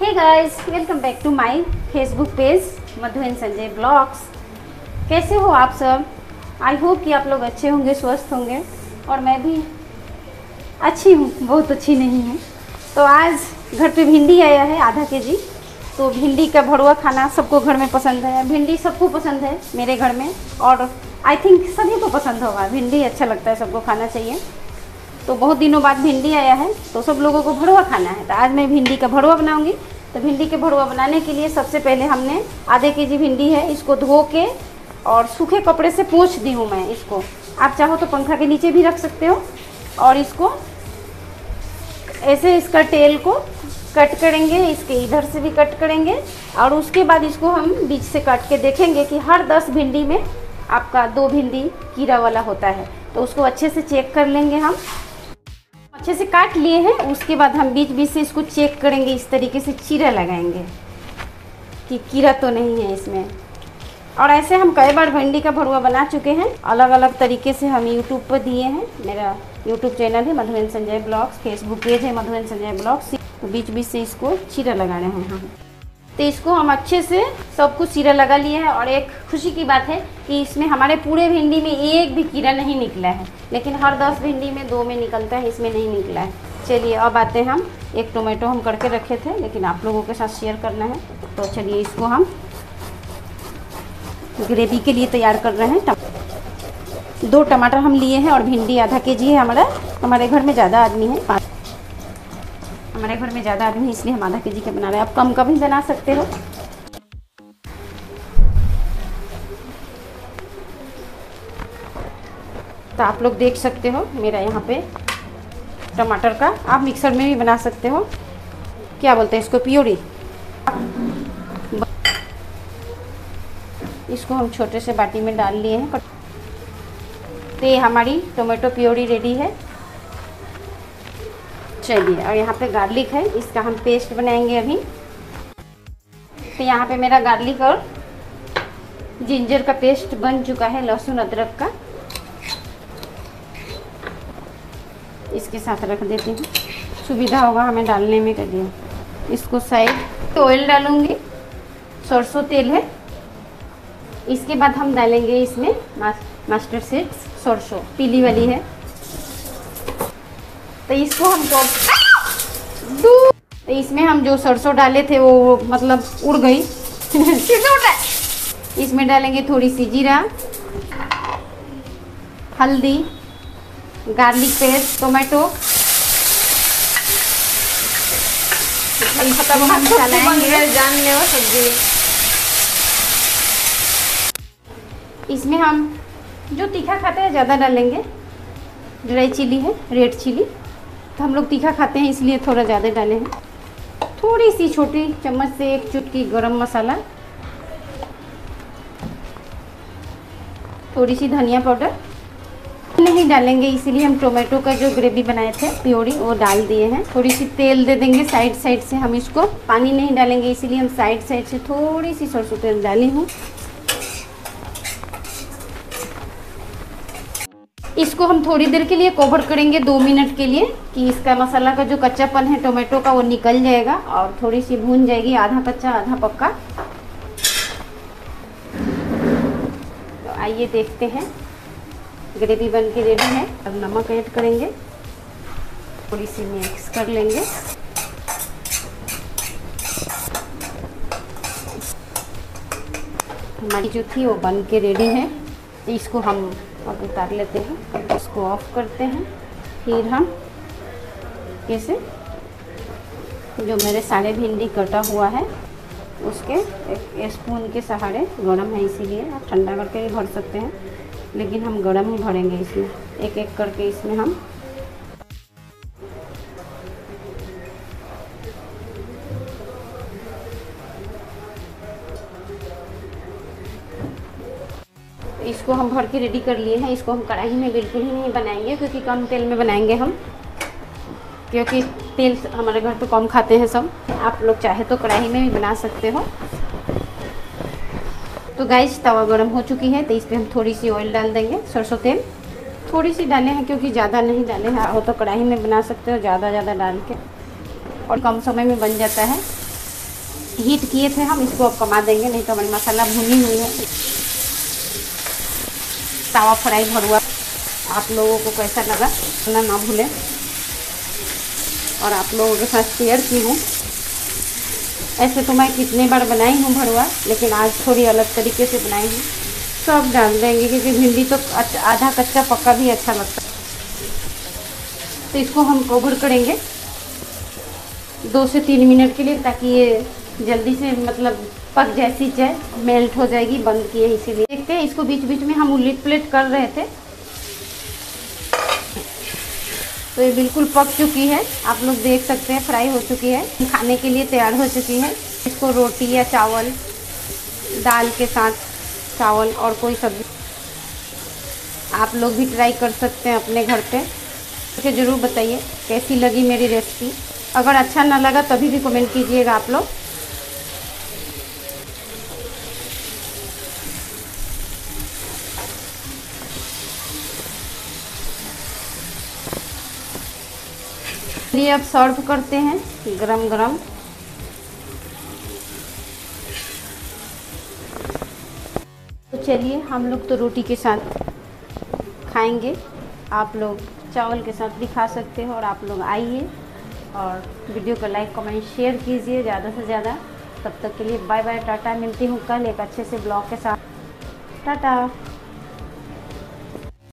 Hey guys welcome back to my Facebook page Madhu and Sanjay blogs कैसे हो आप सब? आई होप कि आप लोग अच्छे होंगे, स्वस्थ होंगे, और मैं भी अच्छी हूँ, बहुत अच्छी नहीं हूँ। तो आज घर पे भिंडी आया है, आधा के जी। तो भिंडी का भरुआ खाना सबको घर में पसंद है, भिंडी सबको पसंद है मेरे घर में, और आई थिंक सभी को पसंद होगा। भिंडी अच्छा लगता है, सबको खाना चाहिए। तो बहुत दिनों बाद भिंडी आया है तो सब लोगों को भरुआ खाना है। तो आज मैं भिंडी का भरुआ बनाऊँगी। तो भिंडी के भरुआ बनाने के लिए सबसे पहले हमने आधे के जी भिंडी है, इसको धो के और सूखे कपड़े से पोछ दी हूँ मैं इसको। आप चाहो तो पंखा के नीचे भी रख सकते हो और इसको ऐसे इसका टेल को कट करेंगे, इसके इधर से भी कट करेंगे और उसके बाद इसको हम बीच से काट के देखेंगे कि हर दस भिंडी में आपका दो भिंडी कीड़ा वाला होता है। तो उसको अच्छे से चेक कर लेंगे हम। अच्छे से काट लिए हैं, उसके बाद हम बीच बीच से इसको चेक करेंगे, इस तरीके से चीरा लगाएँगे। कि कीड़ा तो नहीं है इसमें। और ऐसे हम कई बार भिंडी का भरुआ बना चुके हैं। अलग अलग तरीके से हम यूट्यूब पर दिए हैं। मेरा यूट्यूब चैनल है Madhuban Sanjay blogs Facebook page है मधुबन संजय ब्लॉग्स। तो बीच बीच से इसको चीरा लगाना है हम। तो इसको हम अच्छे से सब कुछ सीरा लगा लिए हैं और एक खुशी की बात है कि इसमें हमारे पूरे भिंडी में एक भी कीड़ा नहीं निकला है। लेकिन हर दस भिंडी में दो में निकलता है, इसमें नहीं निकला है। चलिए, अब आते हैं हम। एक टोमेटो हम करके रखे थे, लेकिन आप लोगों के साथ शेयर करना है। तो चलिए, इसको हम ग्रेवी के लिए तैयार कर रहे हैं। दो टमाटर हम लिए हैं और भिंडी आधा के जी है। हमारा, हमारे घर में ज़्यादा आदमी है। हमारे घर में ज़्यादा आदमी है, इसलिए हम आधा के जी के बना रहे हैं। आप कम का भी बना सकते हो। तो आप लोग देख सकते हो मेरा यहाँ पे टमाटर का। आप मिक्सर में भी बना सकते हो। क्या बोलते हैं इसको? प्योरी। इसको हम छोटे से बाटी में डाल लिए हैं। तो ये हमारी टोमेटो प्योरी रेडी है। चलिए, और यहाँ पे गार्लिक है, इसका हम पेस्ट बनाएँगे अभी। तो यहाँ पे मेरा गार्लिक और जिंजर का पेस्ट बन चुका है, लहसुन अदरक का। इसके साथ रख देती हूँ। सुविधा होगा हमें डालने में करिए। इसको साइड तो ऑयल डालूँगी। सरसों तेल है। इसके बाद हम डालेंगे इसमें मास्टर सीड सरसों, पीली वाली है। तो इसको हम तो इसमें हम जो सरसों डाले थे वो मतलब उड़ गई। इसमें डालेंगे थोड़ी सी जीरा हल्दी गार्लिक पेस्ट टोमेटो। जान ले सब्ज़ी। इसमें हम जो तीखा खाते हैं ज़्यादा डालेंगे। ड्राई चिली है रेड चिली। तो हम लोग तीखा खाते हैं, इसलिए थोड़ा ज़्यादा डाले हैं। थोड़ी सी छोटी चम्मच से एक चुटकी गरम मसाला, थोड़ी सी धनिया पाउडर। नहीं डालेंगे, इसीलिए हम टोमेटो का जो ग्रेवी बनाए थे, प्योरी, वो डाल दिए हैं। थोड़ी सी तेल दे देंगे साइड साइड से, हम इसको पानी नहीं डालेंगे, इसीलिए हम साइड साइड से थोड़ी सी सरसों तेल डाली हूँ। इसको हम थोड़ी देर के लिए कवर करेंगे, दो मिनट के लिए, कि इसका मसाला का जो कच्चापन है टोमेटो का, वो निकल जाएगा और थोड़ी सी भून जाएगी, आधा कच्चा, आधा पक्का। तो आइए देखते हैं। ग्रेवी बन के रेडी है। अब नमक ऐड करेंगे। थोड़ी सी मिक्स कर लेंगे। हमारी जो थी, वो बन के रेडी है। इसको हम अब उतार लेते हैं इसको ऑफ़ करते हैं। फिर हम इसे जो मेरे सारे भिंडी कटा हुआ है, उसके एक स्पून के सहारे गर्म है, इसीलिए आप ठंडा करके भी भर सकते हैं, लेकिन हम गर्म ही भरेंगे इसमें। एक एक करके इसमें हम इसको हम भर के रेडी कर लिए हैं। इसको हम कढ़ाई में बिल्कुल ही नहीं बनाएँगे, क्योंकि कम तेल में बनाएँगे हम। क्योंकि तेल हमारे घर पे कम खाते हैं सब। आप लोग चाहे तो कढ़ाई में भी बना सकते हो। तो गैस तवा गर्म हो चुकी है तो इस पर हम थोड़ी सी ऑयल डाल देंगे, सरसों तेल। थोड़ी सी डाले हैं, क्योंकि ज़्यादा नहीं डाले हैं। हो तो कढ़ाई में बना सकते हो ज़्यादा ज़्यादा डाल के। और कम समय में बन जाता है। हीट किए थे हम, इसको अब कमा देंगे, नहीं तो हमारी मसाला भुनी हुई है। तावा फ्राई भरुआ। आप लोगों को कैसा लगा, ना ना भूलें। और आप लोगों के साथ शेयर की हूँ। ऐसे तो मैं कितने बार बनाई हूँ भरुआ, लेकिन आज थोड़ी अलग तरीके से बनाई हूँ। सब डाल देंगे क्योंकि भिंडी तो आधा कच्चा पक्का भी अच्छा लगता है। तो इसको हम कवर करेंगे। दो से तीन मिनट के लिए ताकि ये जल्दी से मतलब पक जैसी चाय मेल्ट हो जाएगी, बंद किए इसीलिए। देखते हैं, इसको बीच बीच में हम उलट प्लेट कर रहे थे। तो ये बिल्कुल पक चुकी है। आप लोग देख सकते हैं, फ्राई हो चुकी है। खाने के लिए तैयार हो चुकी है। इसको रोटी या चावल, दाल के साथ चावल और कोई सब्ज़ी। आप लोग भी ट्राई कर सकते हैं अपने घर पे। मुझे ज़रूर बताइए, कैसी लगी मेरी रेसिपी? अगर अच्छा ना लगा, तभी भी कमेंट कीजिएगा आप लोग। चलिए अब सर्व करते हैं। गरम गरम। तो चलिए, हम लोग तो रोटी के साथ खाएँगे। आप लोग चावल के साथ भी खा सकते हो और आप लोग आइए और वीडियो को लाइक, कमेंट, शेयर कीजिए ज़्यादा से ज़्यादा। तब तक के लिए बाय बाय, टाटा। मिलती हूँ कल एक अच्छे से ब्लॉग के साथ। टाटा।